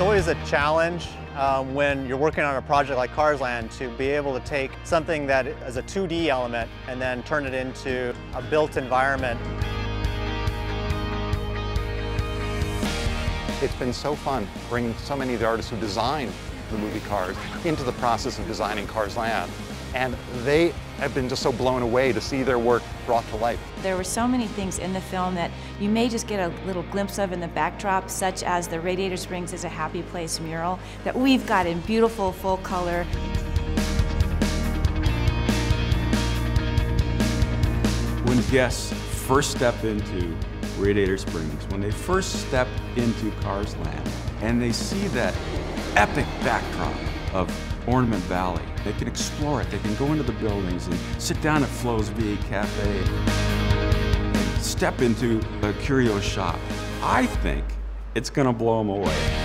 always a challenge um, when you're working on a project like Cars Land to be able to take something that is a 2D element and then turn it into a built environment. It's been so fun bringing so many of the artists who designed the movie Cars into the process of designing Cars Land. And they have been just so blown away to see their work brought to life. There were so many things in the film that you may just get a little glimpse of in the backdrop, such as the Radiator Springs is a Happy Place mural that we've got in beautiful full color. When guests first step into Radiator Springs, when they first step into Cars Land, and they see that epic backdrop of Ornament Valley. They can explore it. They can go into the buildings and sit down at Flo's V Cafe. and Step into a curio shop. I think it's going to blow them away.